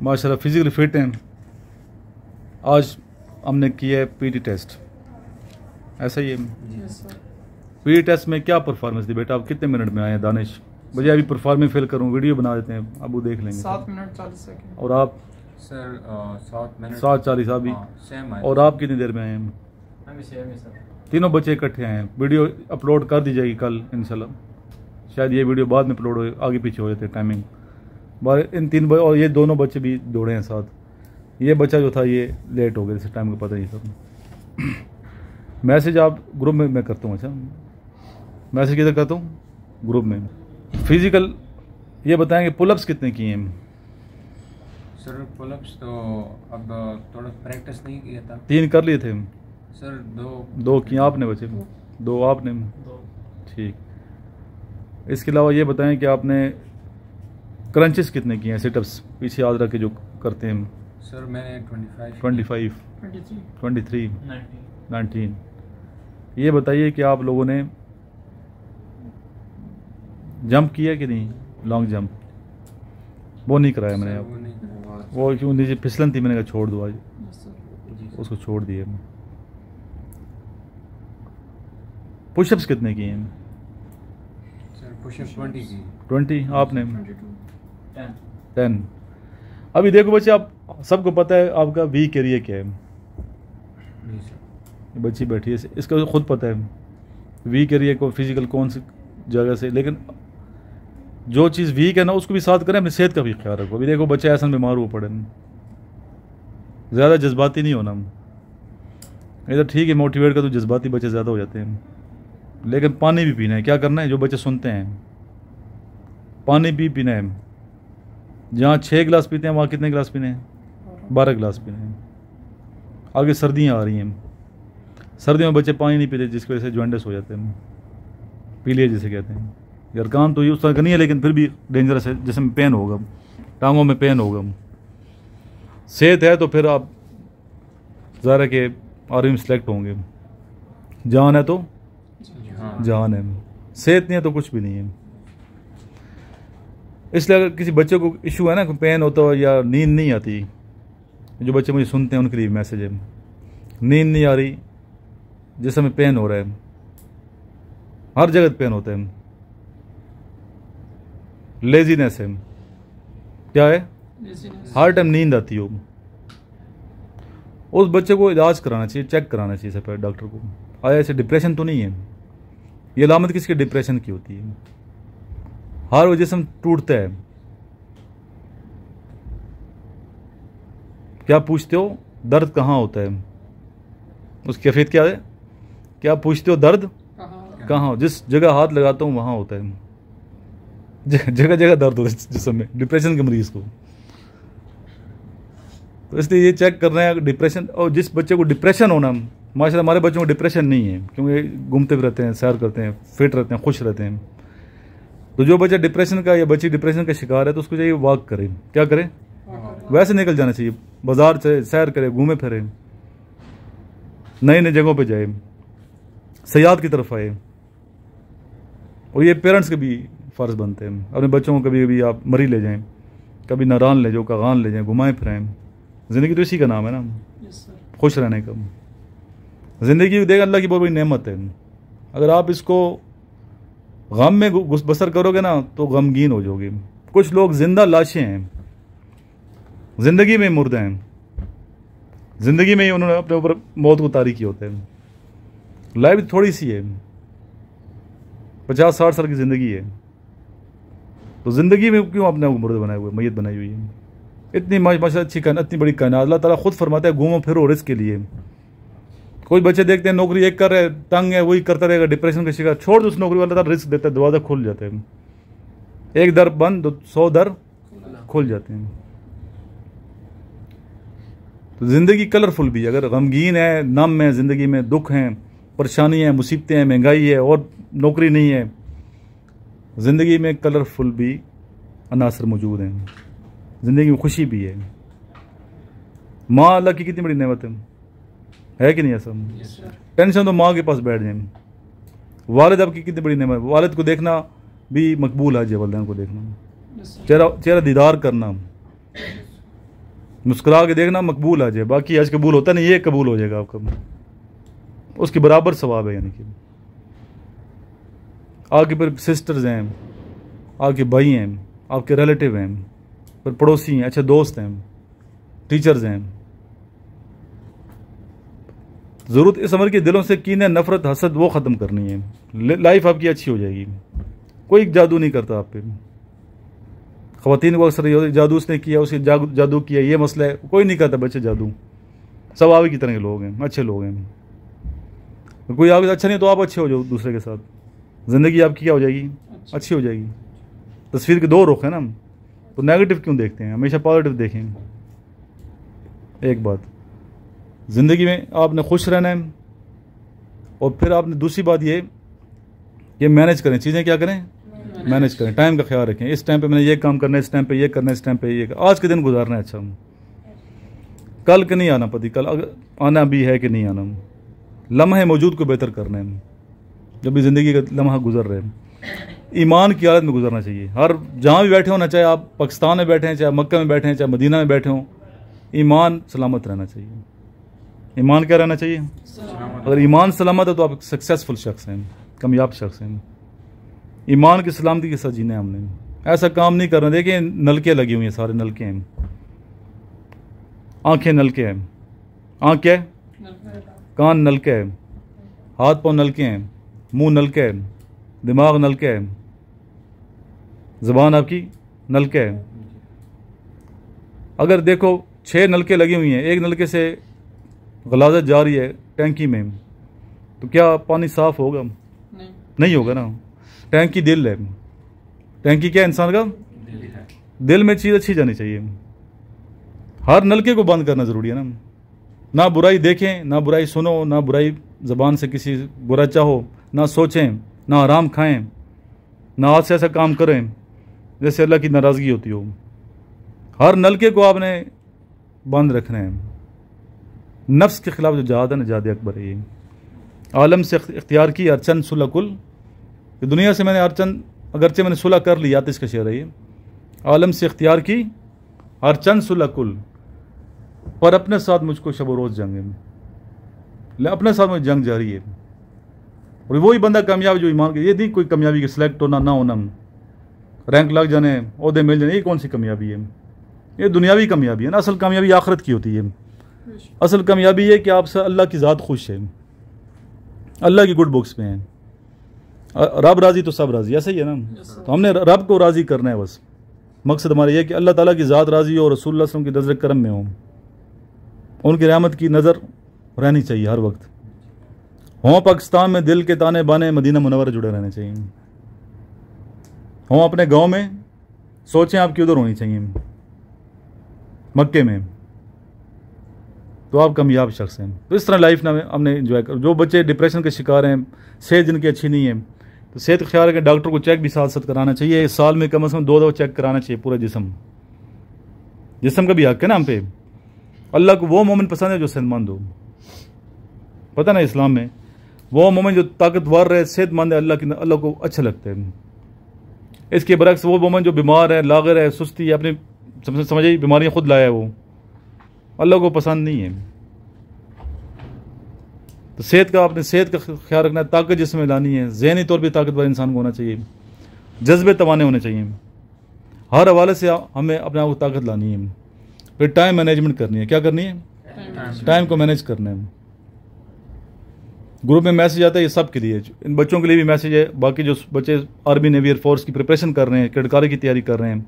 ماشاء اللہ physically fit ہیں۔ آج ہم نے کیا ہے پی ٹی ٹیسٹ ایسا ہی ہے۔ پی ٹی ٹیسٹ میں کیا پرفارمنس دی بیٹا؟ آپ کتنے منٹ میں آئے ہیں دانش؟ مجھے ابھی پرفارمنس فل کروں ویڈیو بنا دیتے ہیں۔ ابو دیکھ لیں گے۔ سات منٹ چالیس سیکنڈ۔ اور آپ؟ سر سات منٹ۔ سات چالیس ابھی ہاں اور آپ کتنی دیر میں آئے ہیں؟ ہمیں سیم ہے سر۔ تینوں بچے اکٹھے آئے ہیں۔ ویڈیو اپلوڈ کر دی جائے گی کل انشاءاللہ۔ شاید یہ ویڈیو بعد میں اپلوڈ ہو آگے پیچھے ہو جاتے ٹائمنگ ان تین ب- اور یہ دونوں بچے بھی دوڑے ہیں ساتھ۔ یہ بچہ جو تھا یہ لیٹ ہو گیا جیسے ٹائم کا پتہ نہیں سب میسج آپ گروپ میں میں کرتا ہوں اچھا۔ میسج کدھر کرتا ہوں؟ گروپ میں۔ فزیکل یہ بتائیں گے پل اپس کتنے کیے ہیں سر پل اپس تو اب تھوڑا پریکٹس نہیں کیا تھا۔ تین کر لیے تھے سر دو۔ دو کیے آپ نے بچے؟ دو آپ نے؟ دو۔ ٹھیک۔ اس کے علاوہ یہ بتائیں کہ آپ نے کرنچز کتنے کیے ہیں؟ سٹ اپس پیچھے یاد رکھ کے جو کرتے ہیں سر میں نے twenty five twenty three nineteen nineteen یہ بتائیے کہ آپ لوگوں نے جمپ کیا کہ نہیں؟ لانگ جمپ وہ نہیں کرایا میں نے کرا وہ کیوں نیچے پھسلن تھی میں نے کہا چھوڑ دو آج. جی اس کو چھوڑ دیے پش اپس کتنے کیے ہیں؟ ٹوئنٹی آپ نے. ٹین ابھی دیکھو بچے آپ سب کو پتہ ہے آپ کا ویک ایریا کیا ہے۔ بچی بیٹھی ہے۔ اس کا خود پتہ ہے۔ ویک ایریا کو فزیکل کون سی جگہ سے۔ لیکن جو چیز ویک ہے نا اس کو بھی ساتھ کریں اپنی صحت کا بھی خیال رکھو۔ ابھی دیکھو بچے ایسا بیمار ہو پڑے زیادہ جذباتی نہیں ہونا۔ ادھر ٹھیک ہے موٹیویٹ کا تو جذباتی بچے زیادہ ہو جاتے ہیں۔ لیکن پانی بھی پینا ہے۔ کیا کرنا ہے؟ جو بچے سنتے ہیں۔ پانی بھی پینا ہے۔ جہاں چھ گلاس پیتے ہیں وہاں کتنے گلاس پینے ہیں؟ بارہ گلاس پینے ہیں۔ آگے سردیاں آ رہی ہیں۔ سردیوں میں بچے پانی نہیں پیتے جس کی وجہ سے جوائنٹس ہو جاتے ہیں۔ پیلیے جسے کہتے ہیں۔ یرکان تو یہ اس طرح کا نہیں ہے لیکن پھر بھی ڈینجرس ہے۔ جس میں پین ہوگا ٹانگوں میں پین ہوگا۔ صحت ہے تو پھر آپ ظاہر ہے کہ آرمی سلیکٹ ہوں گے۔ جان ہے تو؟ جان ہے۔ صحت نہیں ہے تو کچھ بھی نہیں ہے۔ اس لیے اگر کسی بچے کو ایشو ہے نا پین ہوتا ہو یا نیند نہیں آتی جو بچے مجھے سنتے ہیں ان کے لیے میسیج ہے۔ نیند نہیں آ رہی جسم میں پین ہو رہا ہے۔ ہر جگہ پین ہوتا ہے۔ لیزینس ہے۔ کیا ہے؟ ہر ٹائم نیند آتی ہو۔ اس بچے کو علاج کرانا چاہیے چیک کرانا چاہیے سب ڈاکٹر کو۔ آیا ایسے ڈپریشن تو نہیں ہے۔ یہ علامت کس کی؟ ڈپریشن کی ہوتی ہے۔ ہر وہ جسم ٹوٹتا ہے کیا پوچھتے ہو درد کہاں ہوتا ہے؟ اس کی کیفیت کیا ہے؟ کیا پوچھتے ہو درد کہاں؟ ہو جس جگہ ہاتھ لگاتا ہوں وہاں ہوتا ہے۔ جگہ جگہ درد ہوتا ہے جسم میں، ڈپریشن کے مریض کو۔ تو اس لیے یہ چیک کر رہے ہیں ڈپریشن، اور جس بچے کو ڈپریشن ہونا ماشاء اللہ ہمارے بچوں کو ڈپریشن نہیں ہے، کیونکہ گھومتے بھی رہتے ہیں، سیر کرتے ہیں، فٹ رہتے ہیں، خوش رہتے ہیں۔ تو جو بچہ ڈپریشن کا یا بچی ڈپریشن کا شکار ہے تو اس کو چاہیے واک کرے کیا کرے ویسے نکل جانا چاہیے۔ بازار سے سیر کرے گھومے پھرے نئی نئی جگہوں پہ جائے سیاحت کی طرف آئے اور یہ پیرنٹس کے بھی فرض بنتے ہیں۔ اپنے بچوں کو کبھی کبھی آپ مری لے جائیں۔ کبھی ناران لے جاؤ کاغان لے جائیں گھمائیں پھرائیں۔ زندگی تو اسی کا نام ہے نا۔ خوش رہنے کا۔ زندگی دیکھ اللہ کی بہت بڑی نعمت ہے۔ اگر آپ اس کو غم میں گس بسر کرو گے نا تو غمگین ہو جاؤ گے کچھ لوگ زندہ لاشیں ہیں۔ زندگی میں مردہ ہیں۔ زندگی میں ہی انہوں نے اپنے اوپر موت کو تاریخی ہوتے ہیں۔ لائف تھوڑی سی ہے۔ پچاس ساٹھ سال کی زندگی ہے۔ تو زندگی میں کیوں اپنے کو مرد بنائے ہوئے میت بنائی ہوئی ہے؟ اتنی ماشاء اچھی کائنات اتنی بڑی کائنات۔ اللہ تعالیٰ خود فرماتا ہے، گھومو پھرو رزق کے لیے۔ کوئی بچے دیکھتے ہیں نوکری ایک کر رہے تنگ ہے وہی کرتا رہے گا ڈپریشن کا شکار چھوڑ دو اس نوکری والا تعالیٰ رزق دیتا ہے دروازہ کھل جاتے ہیں۔ ایک در بند تو سو در کھل جاتے ہیں۔ تو زندگی کلرفل بھی ہے۔ اگر غمگین ہے، نم ہے، زندگی میں دکھ ہیں، پریشانی ہیں، مصیبتیں ہیں، مہنگائی ہے اور نوکری نہیں ہے، زندگی میں کلرفل بھی عناصر موجود ہیں۔ زندگی میں خوشی بھی ہے۔ ماں اللہ کی کتنی بڑی نعمت ہے۔ ہے کہ نہیں ایسا؟ ٹینشن تو ماں کے پاس بیٹھ جائیں۔ والد آپ کی کتنی بڑی نعمت ہے والد کو دیکھنا بھی مقبول ہے جی والدین کو دیکھنا۔ چہرہ چہرہ دیدار کرنا۔ مسکرا کے دیکھنا مقبول آ جائے باقی آج قبول ہوتا نہیں یہ قبول ہو جائے گا آپ کا۔ اس کے برابر ثواب ہے یعنی کہ۔ آپ کے پھر سسٹرز ہیں آپ کے بھائی ہیں آپ کے ریلیٹیو ہیں پھر پڑوسی ہیں اچھے دوست ہیں ٹیچرز ہیں۔ ضرورت اس عمر کے دلوں سے کینے نفرت حسد وہ ختم کرنی ہے۔ لائف آپ کی اچھی ہو جائے گی۔ کوئی جادو نہیں کرتا آپ پہ۔ خواتین کو اکثر جادو اس نے کیا اس نے جادو کیا یہ مسئلہ ہے۔ کوئی نہیں کرتا بچے جادو۔ سب آپ کی طرح کے لوگ ہیں اچھے لوگ ہیں۔ کوئی آپ اچھا نہیں تو آپ اچھے ہو جاؤ دوسرے کے ساتھ۔ زندگی آپ کی کیا ہو جائے گی؟ اچھی ہو جائے گی۔ تصویر کے دو رخ ہیں نا تو نیگیٹو کیوں دیکھتے ہیں؟ ہمیشہ پازیٹیو دیکھیں۔ ایک بات۔ زندگی میں آپ نے خوش رہنا ہے اور پھر آپ نے دوسری بات یہ کہ مینج کریں۔ چیزیں کیا کریں؟ مینج کریں۔ ٹائم کا خیال رکھیں۔ اس ٹائم پہ میں نے یہ کام کرنا ہے، اس ٹائم پہ یہ کرنا ہے، اس ٹائم پہ یہ آج کے دن گزارنا ہے اچھا۔ کل کے نہیں آنا پتی۔ کل اگر آنا بھی ہے کہ نہیں آنا۔ لمحے موجود کو بہتر کرنا ہے۔ جب بھی زندگی کا لمحہ گزر رہے ہیں۔ ایمان کی حالت میں گزرنا چاہیے۔ ہر جہاں بھی بیٹھے ہونا چاہے آپ پاکستان میں بیٹھے ہیں، چاہے مکہ میں بیٹھے ہیں، چاہے مدینہ میں بیٹھے ہوں، ایمان سلامت رہنا چاہیے۔ ایمان کیا رہنا چاہیے؟ اگر ایمان سلامت ہے تو آپ سکسیزفل شخص ہیں کامیاب شخص ہیں۔ ایمان کی سلامتی کے ساتھ جینا ہے ہم نے۔ ایسا کام نہیں کرنا دیکھیں نلکے لگی ہوئی ہیں سارے نلکے ہیں۔ آنکھیں نلکے ہیں۔ آنکھ کیا ہے؟ کان نلکے ہے ہاتھ پاؤں نلکے ہیں۔ منہ نلکے ہے دماغ نلکے ہے زبان آپ کی نلکے ہے اگر دیکھو چھ نلکے لگی ہوئی ہیں۔ ایک نلکے سے غلازت جا رہی ہے ٹینکی میں۔ تو کیا پانی صاف ہوگا؟ نہیں۔ نہیں ہوگا نا۔ ٹینکی دل ہے۔ ٹینکی کیا ہے انسان کا؟ دل میں چیز اچھی جانی چاہیے۔ ہر نلکے کو بند کرنا ضروری ہے نا۔ نہ برائی دیکھیں نہ برائی سنو نہ برائی زبان سے کسی برا چاہو نہ سوچیں نہ آرام کھائیں نہ ہاتھ سے ایسا کام کریں جیسے اللہ کی ناراضگی ہوتی ہو۔ ہر نلکے کو آپ نے بند رکھنا ہے۔ نفس کے خلاف جو جہاد ہے نا جہاد اکبر ہے یہ۔ عالم سے اختیار کی، ارچن صلح کل۔ دنیا سے میں نے ارچن اگرچہ میں نے صلح کر لی آتش کا شعر ہے یہ۔ عالم سے اختیار کی، ارچن صلح کل۔ پر اپنے ساتھ مجھ کو شب و روز جنگ ہے۔ اپنے ساتھ مجھے جنگ جاری ہے۔ اور وہی بندہ کامیاب جو ایمان کے یہ نہیں کوئی کامیابی کے سلیکٹ ہونا، نہ ہونا۔ رینک لگ جانے، عہدے مل جانے، یہ کون سی کامیابی ہے؟ یہ دنیاوی کامیابی ہے نا اصل کامیابی آخرت کی ہوتی ہے۔ اصل کامیابی یہ کہ آپ سے اللہ کی ذات خوش ہے اللہ کی گڈ بکس میں ہیں۔ رب راضی تو سب راضی ایسا ہی ہے نا۔ تو ہم نے رب کو راضی کرنا ہے بس۔ مقصد ہمارا یہ کہ اللہ تعالیٰ کی ذات راضی ہو اور رسول اللہ وسلم کی نظر کرم میں ہوں۔ ان کی رحمت کی نظر رہنی چاہیے ہر وقت۔ ہوں پاکستان میں دل کے تانے بانے مدینہ منورہ جڑے رہنے چاہیے۔ ہوں اپنے گاؤں میں سوچیں آپ کی ادھر ہونی چاہیے۔ مکے میں۔ تو آپ کامیاب شخص ہیں۔ تو اس طرح لائف نہ ہم نے انجوائے کر جو بچے ڈپریشن کے شکار ہیں، صحت جن کی اچھی نہیں ہے، تو صحت کا خیال ہے کہ ڈاکٹر کو چیک بھی ساتھ ساتھ کرانا چاہیے۔ اس سال میں کم از کم دو دو چیک کرانا چاہیے پورا جسم۔ جسم کا بھی حق ہے نا ہم پہ۔ اللہ کو وہ مومن پسند ہے جو صحت مند ہو۔ پتہ نا اسلام میں، وہ مومن جو طاقتور ہے صحت مند ہے، اللہ کی اللہ کو اچھا لگتا ہے۔ اس کے برعکس وہ مومن جو بیمار ہے، لاغر ہے، سستی ہے، اپنی سمجھے، بیماریاں خود لایا ہے وہ۔ اللہ کو پسند نہیں ہے۔ تو صحت کا اپنے صحت کا خیال رکھنا ہے، طاقت جس میں لانی ہے۔ ذہنی طور پہ طاقتور انسان کو ہونا چاہیے۔ جذبے توانے ہونے چاہیے۔ ہر حوالے سے ہمیں اپنے آپ کو طاقت لانی ہے۔ پھر ٹائم مینجمنٹ کرنی ہے۔ کیا کرنی ہے؟ ٹائم کو مینیج کرنا ہے۔ گروپ میں میسیج آتا ہے، یہ سب کے لیے۔ ان بچوں کے لیے بھی میسیج ہے۔ باقی جو بچے آرمی نیوی ایئر فورس کی پریپریشن کر رہے ہیں، کڑکاری کی تیاری کر رہے ہیں،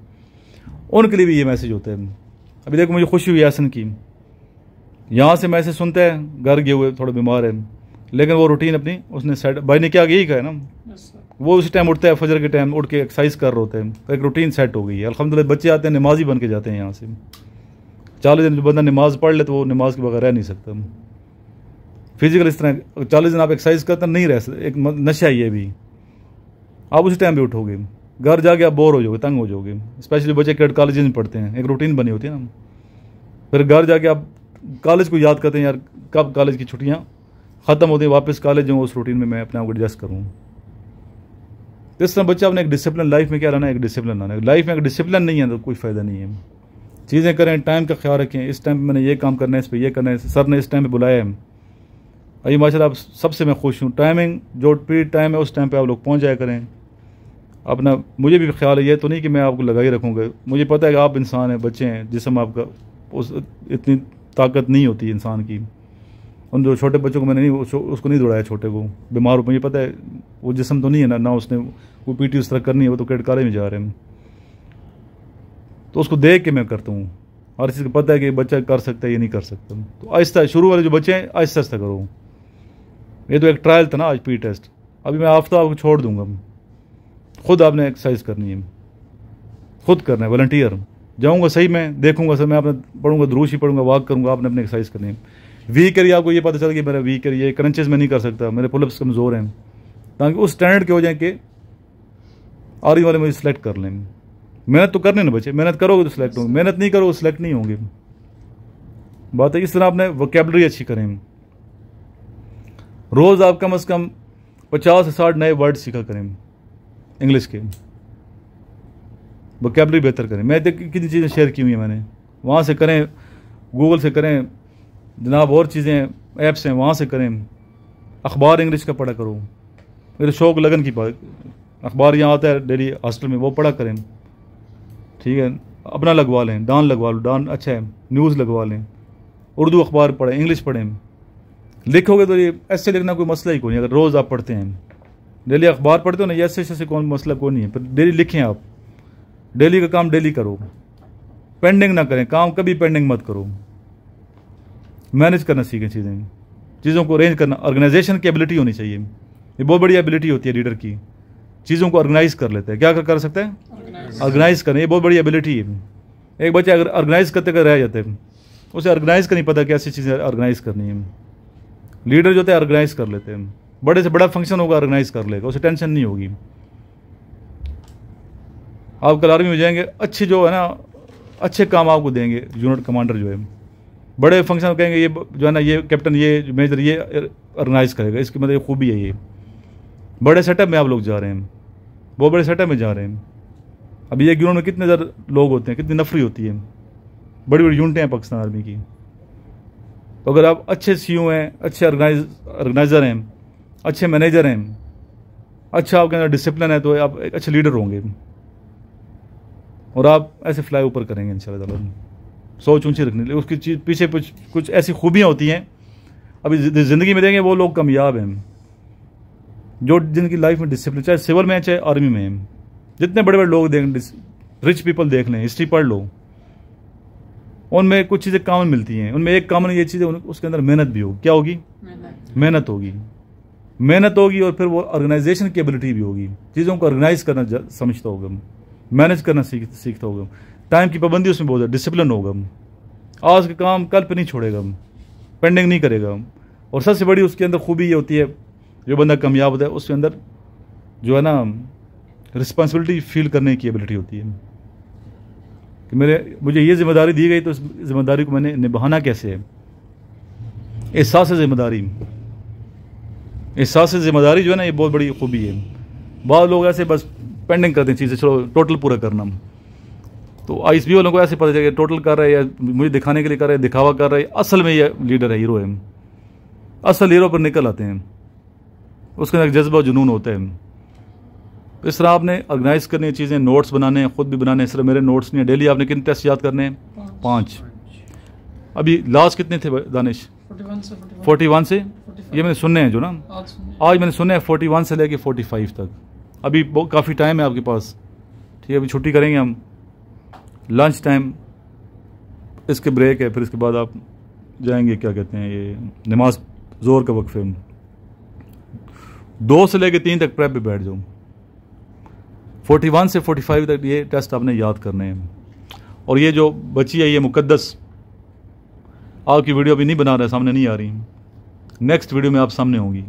ان کے لیے بھی یہ میسیج ہوتا ہے ابھی دیکھو، مجھے خوشی ہوئی ایسن کی۔ یہاں سے میسیج سنتے ہیں، گھر گئے ہوئے تھوڑا بیمار ہے لیکن وہ روٹین اپنی اس نے سیٹ بھائی نے کیا، یہی کہا ہے نا۔ وہ اسی ٹائم اٹھتا ہے فجر کے ٹائم اٹھ کے ایکسرسائز کر رہے ہوتے ہیں۔ ایک روٹین سیٹ ہو گئی ہے۔ الحمد للہ بچے آتے ہیں، نمازی بن کے جاتے ہیں یہاں سے۔ چالیس دن جو بندہ نماز پڑھ لے تو وہ نماز کے بغیر رہ نہیں سکتا۔ فزیکل اس طرح، چالیس دن آپ ایکسرسائز کرتے نہیں رہ سکتے۔ ایک نشہ ہے یہ بھی۔ آپ اسی ٹائم بھی اٹھو گے۔ گھر جا کے آپ بور ہو جاؤ گے، تنگ ہو جاؤ گے۔ اسپیشلی بچے کیڈ کالجز میں پڑھتے ہیں، ایک روٹین بنی ہوتی ہے نا۔ پھر گھر جا کے آپ کالج کو یاد کرتے ہیں، یار، کب کالج کی چھٹیاں؟ ختم ہوتی ہیں، واپس کالج جاؤں، اس روٹین میں میں اپنے آپ کو ایڈجسٹ کروں۔ اس طرح بچہ اپنے ایک ڈسپلن لائف میں کیا رہنا ہے؟ ایک ڈسپلن لانا ہے۔ لائف میں ایک ڈسپلن نہیں ہے تو کوئی فائدہ نہیں ہے۔ چیزیں کریں ٹائم کا خیال رکھیں۔ اس ٹائم پہ میں نے یہ کام کرنا ہے، اس پہ یہ کرنا ہے، سر نے اس ٹائم پہ بلایا ہے۔ ابھی ماشاء اللہ آپ سب سے میں خوش ہوں۔ ٹائمنگ جو پیریڈ ٹائم ہے، اس ٹائم پہ آپ لوگ پہنچ جایا کریں۔ اپنا، مجھے بھی خیال ہے، یہ تو نہیں کہ میں آپ کو لگا ہی رکھوں گا۔ مجھے پتہ ہے کہ آپ انسان ہیں، بچے ہیں، جسم آپ کا، اس، اتنی طاقت نہیں ہوتی انسان کی۔ ان جو چھوٹے بچوں کو میں نے نہیں، اس کو نہیں دوڑایا چھوٹے کو۔ بیمار ہو، مجھے پتہ ہے، وہ جسم تو نہیں ہے نا، نہ اس نے وہ پی ٹی اس طرح کرنی ہے، وہ تو کیٹ کالے میں جا رہے ہیں۔ تو اس کو دیکھ کے میں کرتا ہوں۔ ہر چیز کو پتہ ہے کہ بچہ کر سکتا ہے یہ نہیں کر سکتا۔ تو آہستہ، شروع والے جو بچے ہیں، آہستہ آہستہ کرو۔ یہ تو ایک ٹرائل تھا نا آج پی ٹیسٹ۔ ابھی میں آفتہ آپ کو چھوڑ دوں گا۔ خود آپ نے ایکسرسائز کرنی ہے۔ خود کرنا ہے والنٹیئر جاؤں گا صحیح میں، دیکھوں گا سر، میں اپنا پڑھوں گا دروش ہی پڑھوں گا، واک کروں گا، آپ نے اپنے ایکسرسائز کرنی ہے۔ ویک کری آپ کو یہ پتہ چل کہ میرا ویک کری یہ کرنچز میں نہیں کر سکتا، میرے پلپس کمزور ہیں۔ تاکہ اس اسٹینڈرڈ کے ہو جائیں کہ آری والے مجھے سلیکٹ کر لیں۔ محنت تو کرنے نا بچے، محنت کرو گے تو سلیکٹ ہوں گے، محنت نہیں کرو گے سلیکٹ نہیں ہوں گے۔ بات ہے، اس طرح آپ نے وکیبلری اچھی کریں۔ روز آپ کم از کم پچاس سے ساٹھ نئے ورڈ سیکھا کریں انگلش کے۔ وکیبلری بہتر کریں۔ میں کتنی چیزیں شیئر کی ہوئی ہیں میں نے۔ وہاں سے کریں گوگل سے کریں، جناب اور چیزیں ایپس ہیں، وہاں سے کریں۔ اخبار انگلش کا پڑھا کرو۔ میرے شوق لگن کی بات، اخبار یہاں آتا ہے ڈیلی ہاسٹل میں، وہ پڑھا کریں۔ ٹھیک ہے، اپنا لگوا لیں ڈان لگوا لو ڈان اچھا ہے نیوز لگوا لیں۔ اردو اخبار پڑھیں انگلش پڑھیں۔ لکھو گے تو یہ ایسے لکھنا کوئی مسئلہ ہی کوئی نہیں۔ اگر روز آپ پڑھتے ہیں ڈیلی اخبار پڑھتے ہو نا ایسے ایسے کون مسئلہ کوئی نہیں ہے۔ پھر ڈیلی لکھیں آپ۔ ڈیلی کا کام ڈیلی کرو۔ پینڈنگ نہ کریں کام کبھی پینڈنگ مت کرو۔ مینج کرنا سیکھیں چیزیں۔ چیزوں کو ارینج کرنا آرگنائزیشن کی ایبلٹی ہونی چاہیے۔ یہ بہت بڑی ایبلٹی ہوتی ہے لیڈر کی۔ چیزوں کو آرگنائز کر لیتے ہیں۔ کیا کر سکتے ہیں؟ آرگنائز کریں۔ یہ بہت بڑی ایبلٹی ہے۔ ایک بچہ اگر آرگنائز کرتے کر رہ جاتے ہیں اسے آرگنائز کا نہیں پتا کہ ایسی چیزیں آرگنائز کرنی ہے لیڈر جو ہوتے ہیں آرگنائز کر لیتے ہیں۔ بڑے سے بڑا فنکشن ہوگا آرگنائز کر لے گا۔ اسے ٹینشن نہیں ہوگی۔ آپ کل آرمی میں جائیں گے اچھے جو ہے نا، اچھے کام آپ کو دیں گے یونٹ کمانڈر جو ہے۔ بڑے فنکشن کہیں گے، یہ جو ہے نا، یہ کیپٹن یہ میجر یہ آرگنائز کرے گا۔ اس کی مطلب یہ خوبی ہے یہ۔ بڑے سیٹ اپ میں آپ لوگ جا رہے ہیں۔ بہت بڑے سیٹ اپ میں جا رہے ہیں۔ اب یہ گروہ میں کتنے زیادہ لوگ ہوتے ہیں، کتنی نفری ہوتی ہے۔ بڑی بڑی یونٹیں ہیں پاکستان آرمی کی۔ تو اگر آپ اچھے سی او ہیں، اچھے آرگنائز آرگنائزر ہیں، اچھے مینیجر ہیں اچھا آپ کے اندر ڈسپلن ہے، تو آپ ایک اچھے لیڈر ہوں گے۔ اور آپ ایسے فلائی اوپر کریں گے ان شاء اللہ تعالیٰ۔ سوچ اونچی رکھنے لیے اس کی چیز پیچھے کچھ کچھ ایسی خوبیاں ہوتی ہیں۔ ابھی زندگی میں دیں گے وہ لوگ کامیاب ہیں۔ جو جن کی لائف میں ڈسپلن چاہے سول میں چاہے آرمی میں جتنے بڑے بڑے لوگ دیکھ رچ پیپل دیکھ لیں ہسٹری پڑھ لو۔ ان میں کچھ چیزیں کامن ملتی ہیں۔ ان میں ایک کامن یہ چیز ہے اس کے اندر محنت بھی ہوگی کیا ہوگی؟ محنت۔ ہوگی۔ محنت ہوگی اور پھر وہ آرگنائزیشن کی ایبلٹی بھی ہوگی۔ چیزوں کو آرگنائز کرنا سمجھتا ہوگا مینج کرنا سیکھ، سیکھتا ہوگا ٹائم کی پابندی اس میں بہت ہے ڈسپلن ہوگا آج کا کام کل پہ نہیں چھوڑے گا پینڈنگ نہیں کرے گا اور سب سے بڑی اس کے اندر خوبی یہ ہوتی ہے، جو بندہ کامیاب ہوتا ہے، اس کے اندر جو ہے نا رسپانسبلٹی فیل کرنے کی ایبلٹی ہوتی ہے۔ کہ میرے، مجھے یہ ذمہ داری دی گئی تو اس ذمہ داری کو میں نے نبھانا کیسے ہے؟ احساس ذمہ داری۔ احساس ذمہ داری جو ہے نا، یہ بہت بڑی خوبی ہے۔ بعض لوگ ایسے بس پینڈنگ کرتے ہیں چیزیں چلو ٹوٹل پورا کرنا۔ تو آئی ایس بی والوں کو ایسے پتہ چلے کہ ٹوٹل کر رہے یا مجھے دکھانے کے لیے کر رہے دکھاوا کر رہے اصل میں یہ لیڈر ہے ہیرو ہے۔ اصل ہیرو پر نکل آتے ہیں۔ اس کے اندر جذبہ جنون ہوتا ہے اس طرح آپ نے آرگنائز کرنی چیزیں نوٹس بنانے ہیں خود بھی بنانے ہیں۔ اس طرح میرے نوٹس نہیں ہیں۔ ڈیلی آپ نے کتنے ٹیسٹ یاد کرنے ہیں؟ پانچ۔ ابھی لاسٹ کتنے تھے دانش؟ فورٹی ون سے یہ میں نے سننے ہیں جو نا؟ آج میں نے سنے ہیں فورٹی ون سے لے کے فورٹی فائیو تک۔ ابھی کافی ٹائم ہے آپ کے پاس۔ ٹھیک ہے، ابھی چھٹی کریں گے ہم۔ Lunch time. اس کے بریک ہے، پھر اس کے بعد آپ جائیں گے، کیا کہتے ہیں یہ، نماز زور کا وقف ہے دو سے لے کے تین تک پریپ پہ بیٹھ جاؤں۔ فورٹی ون سے فورٹی فائیو تک یہ ٹیسٹ آپ نے یاد کرنے ہیں۔ اور یہ جو بچی ہے، یہ مقدس۔ آپ کی ویڈیو ابھی نہیں بنا رہے، سامنے نہیں آ رہی۔ نیکسٹ ویڈیو میں آپ سامنے ہوں گی۔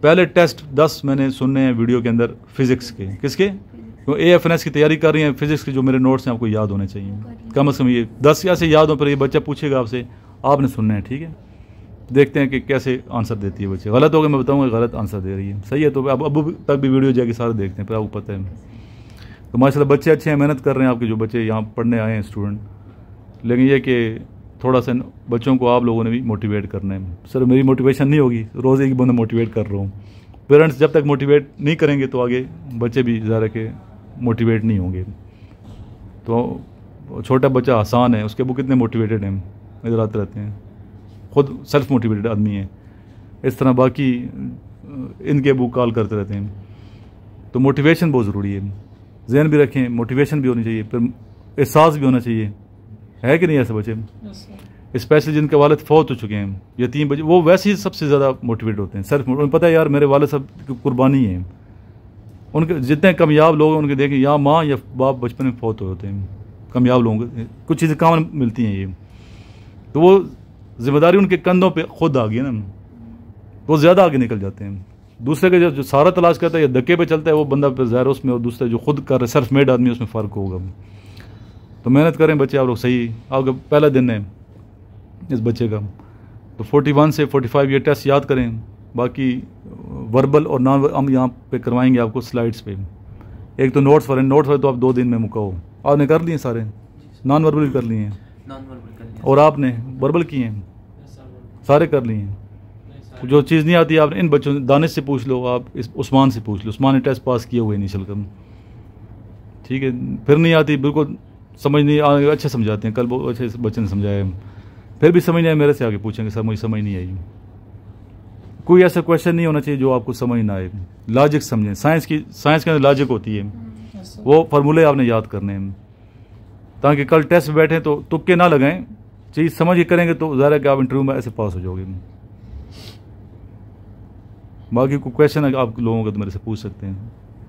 پہلے ٹیسٹ دس میں نے سننے ہیں ویڈیو کے اندر فزکس کے۔ کس کے؟ اے ایف این ایس کی تیاری کر رہی ہیں، فزکس کے جو میرے نوٹس ہیں، آپ کو یاد ہونے چاہیے۔ کم از کم یہ دس یا سے یاد ہو، پر یہ بچہ پوچھے گا آپ سے، آپ نے سننے ہیں، ٹھیک ہے؟ دیکھتے ہیں کہ کیسے آنسر دیتی ہے بچے۔ غلط ہوگا، میں بتاؤں گا، غلط آنسر دے رہی ہے۔ صحیح ہے، تو اب ابو تک بھی ویڈیو جا کے سارے دیکھتے ہیں پھر آپ کو پتہ ہے۔ تو ماشاء اللہ بچے اچھے ہیں، محنت کر رہے ہیں آپ کے، جو بچے یہاں پڑھنے آئے ہیں، اسٹوڈنٹ۔ لیکن یہ کہ تھوڑا سا بچوں کو آپ لوگوں نے بھی موٹیویٹ کرنا ہے۔ سر، میری موٹیویشن نہیں ہوگی۔ روز ایک بندہ موٹیویٹ کر رہا ہوں۔ پیرنٹس جب تک موٹیویٹ نہیں کریں گے تو آگے بچے بھی ظاہر ہے کہ موٹیویٹ نہیں ہوں گے۔ تو چھوٹا بچہ آسان ہے، اس کے وہ کتنے موٹیویٹڈ ہیں؟ ادھر آتے رہتے ہیں۔ خود سیلف موٹیویٹڈ آدمی ہے اس طرح باقی، ان کے ابو کال کرتے رہتے ہیں۔ تو موٹیویشن بہت ضروری ہے۔ ذہن بھی رکھیں موٹیویشن بھی ہونی چاہیے۔ پھر احساس بھی ہونا چاہیے۔ ہے کہ نہیں ایسے بچے؟ اسپیشلی جن کے والد فوت ہو چکے ہیں یتیم بچے وہ ویسے ہی سب سے زیادہ موٹیویٹ ہوتے ہیں۔ سیلف انہیں پتہ ہے یار میرے والد صاحب کی قربانی ہے ان کے جتنے کامیاب لوگ ہیں ان کے دیکھیں یا ماں یا باپ بچپن میں فوت ہوتے ہیں۔ کامیاب لوگوں کے کچھ چیزیں کامن ملتی ہیں یہ۔ تو وہ ذمہ داری ان کے کندھوں پہ خود آ گئی ہے نا۔ وہ زیادہ آگے نکل جاتے ہیں۔ دوسرے کے جو سارا تلاش کرتا ہے یا دکے پہ چلتا ہے وہ بندہ پھر ظاہر اس میں اور دوسرے جو خود کر رہے سیلف میڈ آدمی اس میں فرق ہوگا۔ تو محنت کریں بچے آپ لوگ صحیح آپ کا پہلا دن ہے اس بچے کا۔ تو فورٹی ون سے فورٹی فائیو یہ ٹیسٹ یاد کریں۔ باقی وربل اور نان ہم یہاں پہ کروائیں گے آپ کو سلائڈس پہ۔ ایک تو نوٹس پر نوٹس پر تو آپ دو دن میں مکاؤ آپ نے کر لیے سارے؟ نان وربل بھی کر لیے ہیں۔ اور آپ نے وربل کیے ہیں؟ سارے کر لیے ہیں۔ جو چیز نہیں آتی آپ نے ان بچوں سے دانش سے پوچھ لو آپ اس عثمان سے پوچھ لو۔ عثمان نے ٹیسٹ پاس کیے ہوئے انیشل کر ٹھیک ہے پھر نہیں آتی بالکل سمجھ نہیں آ اچھا سمجھاتے ہیں کل بہت اچھے بچے نے سمجھایا پھر بھی سمجھ نہیں آیا میرے سے آگے پوچھیں گے سر مجھے سمجھ نہیں آئی کوئی ایسا کویشچن نہیں ہونا چاہیے جو آپ کو سمجھ نہ آئے لاجک سمجھیں سائنس کی سائنس کے اندر لاجک ہوتی ہے وہ فارمولے آپ نے یاد کرنے ہیں تاکہ کل ٹیسٹ بیٹھیں تو تکے نہ لگائیں چیز سمجھ کے کریں گے تو ظاہر ہے کہ آپ انٹرویو میں ایسے پاس ہو جاؤ گے باقی کوئی کویشچن آپ لوگوں کا تو میرے سے پوچھ سکتے ہیں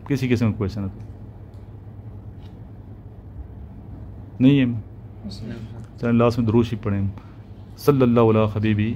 کسی قسم کا کویشچن ہے تو نہیں ہے چلیں لاسٹ میں دروشی پڑھیں صلی اللہ علیہ حبیبی